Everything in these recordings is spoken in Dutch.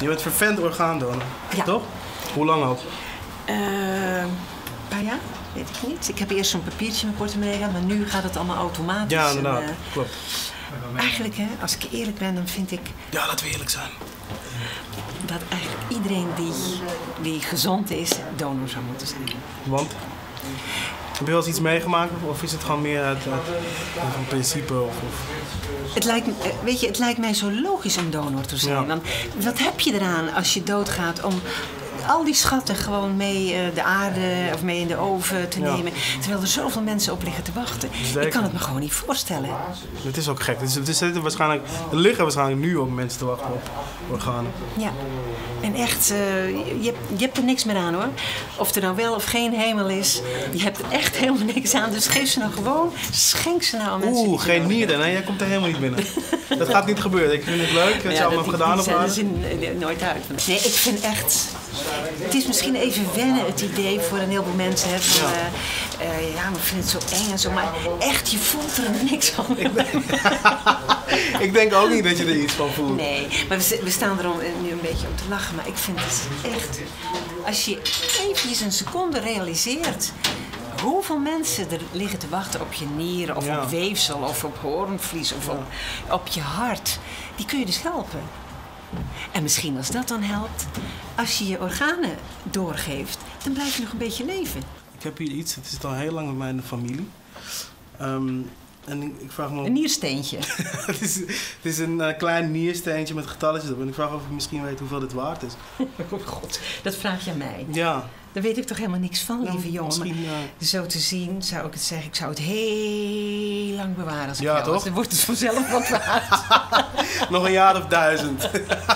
Je bent vervent orgaandonor, Ja. toch? Hoe lang al? Eh, Een paar jaar? Weet ik niet. Ik heb eerst zo'n papiertje in mijn portemonnee gehad, maar nu gaat het allemaal automatisch. Ja, En, inderdaad. eh, Klopt. eigenlijk, hè, als ik eerlijk ben, dan vind ik Ja, laten we eerlijk zijn. dat eigenlijk iedereen die, die gezond is, donor zou moeten zijn. Want? Heb je wel eens iets meegemaakt? Of is het gewoon meer uit, uit, uit een principe? Of, of... Het lijkt, eh, weet je, het lijkt mij zo logisch om donor te zijn. Ja. Want wat heb je eraan als je doodgaat om al die schatten gewoon mee eh, de aarde of mee in de oven te Ja. nemen. Terwijl er zoveel mensen op liggen te wachten. Zeker. Ik kan het me gewoon niet voorstellen. Het is ook gek. Het, is, het, is, het, is waarschijnlijk, er liggen waarschijnlijk nu ook mensen te wachten op organen. Ja. En echt, eh, je, hebt, je hebt er niks meer aan hoor. Of er nou wel of geen hemel is. Je hebt er echt helemaal niks aan. Dus geef ze nou gewoon. Schenk ze nou aan mensen. Oeh, geen nieren. Nee, jij komt er helemaal niet binnen. Dat gaat niet gebeuren. Ik vind het leuk dat je allemaal gedaan er zin- eh, nooit uit. Nee, ik vind echt... Het is misschien even wennen, het idee voor een heleboel mensen. Hè, van, Ja. ja. ja, maar ik vind het zo eng en zo. Maar echt, je voelt er niks van. Ik denk ook niet dat je er iets van voelt. Nee, maar we, we staan er om, eh, nu een beetje om te lachen. Maar ik vind het echt... Als je eventjes een seconde realiseert... Hoeveel mensen er liggen te wachten op je nieren, of Ja. op weefsel, of op hoornvlies, of op, op je hart. Die kun je dus helpen. En misschien als dat dan helpt, als je je organen doorgeeft, dan blijf je nog een beetje leven. Ik heb hier iets. Het is al heel lang met mij in de familie. Ehm, en ik, ik vraag me... Een niersteentje. het, is, het is een eh, klein niersteentje met getalletjes op. En ik vraag of ik misschien weet hoeveel dit waard is. Oh god, dat vraag je aan mij. Ja. Daar weet ik toch helemaal niks van, Nou, lieve jongen. Maar eh, Zo te zien zou ik het zeggen, ik zou het heel lang bewaren als ik Ja, jou toch? Dan wordt het vanzelf wat waard. nog een jaar of duizend.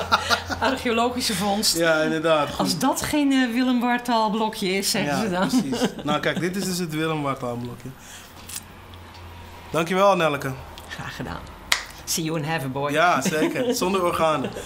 Archeologische vondst. ja, inderdaad. Goed. Als dat geen eh, Willem Wartaal blokje is, zeggen ja, ze dan. precies. Nou, kijk, dit is dus het Willem Wartaal-blokje. Dankjewel, Nelleke. Graag gedaan. See you in heaven, boy. Ja, zeker. Zonder organen.